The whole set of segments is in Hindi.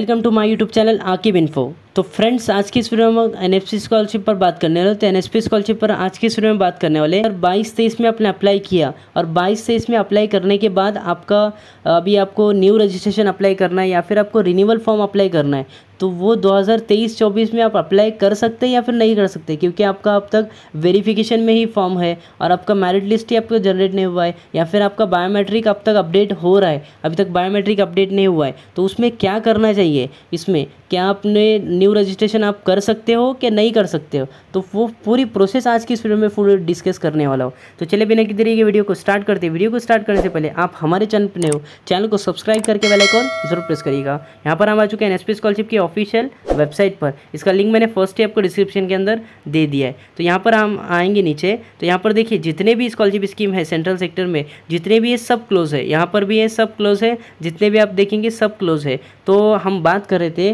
Welcome to my YouTube channel Akib Info. तो फ्रेंड्स आज की इस वीडियो में एन एफ़ स्कॉलरशिप पर बात करने वाले तो एन एस स्कॉलरशिप पर आज की इस वीडियो में बात करने वाले और बाईस तेईस में आपने अप्लाई किया। और बाईस तेईस में अप्लाई करने के बाद आपका अभी आपको न्यू रजिस्ट्रेशन अप्लाई करना है या फिर आपको रिन्यूअल फॉर्म अप्लाई करना है। तो वो 2023-24 में आप अप्लाई कर सकते हैं या फिर नहीं कर सकते, क्योंकि आपका अब तक वेरिफिकेशन में ही फॉर्म है और आपका मेरिट लिस्ट ही आपको जनरेट नहीं हुआ है या फिर आपका बायोमेट्रिक अब तक अपडेट हो रहा है। अभी तक बायोमेट्रिक अपडेट नहीं हुआ है। तो उसमें क्या करना चाहिए? इसमें क्या आपने न्यू रजिस्ट्रेशन आप कर सकते हो कि नहीं कर सकते हो? तो वो पूरी प्रोसेस आज की इस वीडियो में फुल डिस्कस करने वाला हो। तो चले बिना की देरी वीडियो को स्टार्ट करते हैं। वीडियो को स्टार्ट करने से पहले आप हमारे चैनल पर हो चैनल को सब्सक्राइब करके बेल आइकॉन ज़रूर प्रेस करिएगा। यहाँ पर हम आ चुके हैं एन स्कॉलरशिप की ऑफिशियल वेबसाइट पर। इसका लिंक मैंने फ़र्स्ट ही आपको डिस्क्रिप्शन के अंदर दे दिया है। तो यहाँ पर हम आएँगे नीचे। तो यहाँ पर देखिए, जितने भी स्कॉलरशिप स्कीम है सेंट्रल सेक्टर में, जितने भी ये सब क्लोज है, यहाँ पर भी ये सब क्लोज है, जितने भी आप देखेंगे सब क्लोज है। तो हम बात कर रहे थे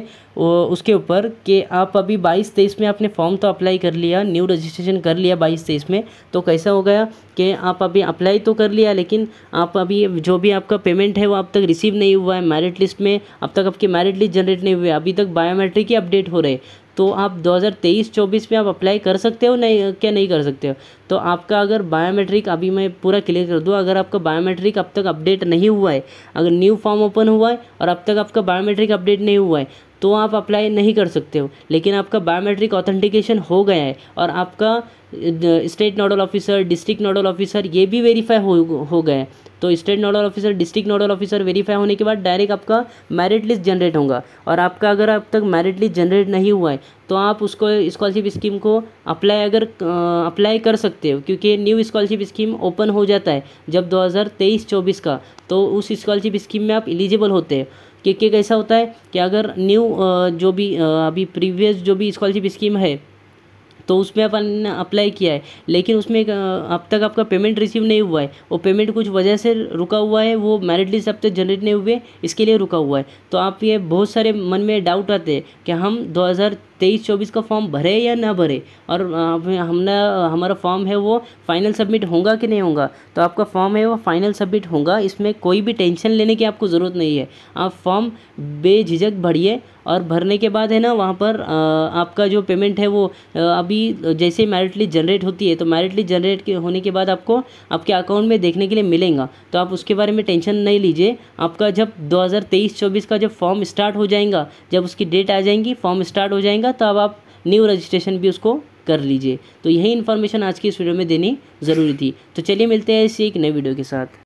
उसके ऊपर कि आप अभी बाईस तेईस में आपने फॉर्म तो अप्लाई कर लिया न्यू रजिस्ट्रेशन कर लिया बाईस तेईस में तो कैसा हो गया कि आप अभी अप्लाई तो कर लिया, लेकिन आप अभी जो भी आपका पेमेंट है वो अब तक रिसीव नहीं हुआ है मैरिट लिस्ट में, अब तक आपकी मैरिट लिस्ट जनरेट नहीं हुई है, अभी तक बायोमेट्रिक ही अपडेट हो रहे तो आप 2023-24 में आप अप्लाई कर सकते हो, नहीं, क्या नहीं कर सकते हो? तो आपका अगर बायोमेट्रिक अभी मैं पूरा क्लियर कर दूँ, अगर आपका बायोमेट्रिक अब तक अपडेट नहीं हुआ है, अगर न्यू फॉर्म ओपन हुआ है और अब तक आपका बायोमेट्रिक अपडेट नहीं हुआ है तो आप अप्लाई नहीं कर सकते हो। लेकिन आपका बायोमेट्रिक ऑथेंटिकेशन हो गया है और आपका state nodal officer district nodal officer ये भी वेरीफाई हो हो गए हैं। तो state nodal officer district nodal officer verify होने के बाद डायरेक्ट आपका मेरिट लिस्ट जनरेट होगा। और आपका अगर अब तक मेरिट लिस्ट जनरेट नहीं हुआ है तो आप उसको स्कॉलरशिप स्कीम को अप्लाई अगर अप्लाई कर सकते हो। क्योंकि न्यू स्कॉलरशिप स्कीम ओपन हो जाता है जब 2023-24 का। तो उस स्कॉलरशिप स्कीम में आप एलिजिबल होते हैं। कि कैसा होता है कि अगर न्यू जो भी अभी प्रीवियस जो भी स्कॉलरशिप स्कीम है तो उसमें अपन अप्लाई किया है। लेकिन उसमें अब तक आपका पेमेंट रिसीव नहीं हुआ है। वो पेमेंट कुछ वजह से रुका हुआ है, वो मेरिट लिस्ट अब तक जनरेट नहीं हुए, इसके लिए रुका हुआ है। तो आप ये बहुत सारे मन में डाउट आते हैं कि हम दो तेईस चौबीस का फॉर्म भरे या ना भरे? और हमने, हमारा फॉर्म है वो फाइनल सबमिट होगा कि नहीं होगा? तो आपका फॉर्म है वो फाइनल सबमिट होगा। इसमें कोई भी टेंशन लेने की आपको ज़रूरत नहीं है। आप फॉर्म बेझिझक भरिए और भरने के बाद है ना, वहाँ पर आपका जो पेमेंट है वो अभी जैसे मेरिट लिस्ट जनरेट होती है तो मेरिट लिस्ट जनरेट के होने के बाद आपको, आपके अकाउंट में देखने के लिए मिलेगा। तो आप उसके बारे में टेंशन नहीं लीजिए। आपका जब 2023-24 का जब फॉर्म स्टार्ट हो जाएगा, जब उसकी डेट आ जाएँगी फॉर्म स्टार्ट हो जाएगा तो अब आप न्यू रजिस्ट्रेशन भी उसको कर लीजिए। तो यही इन्फॉर्मेशन आज की इस वीडियो में देनी ज़रूरी थी। तो चलिए मिलते हैं इसी एक नए वीडियो के साथ।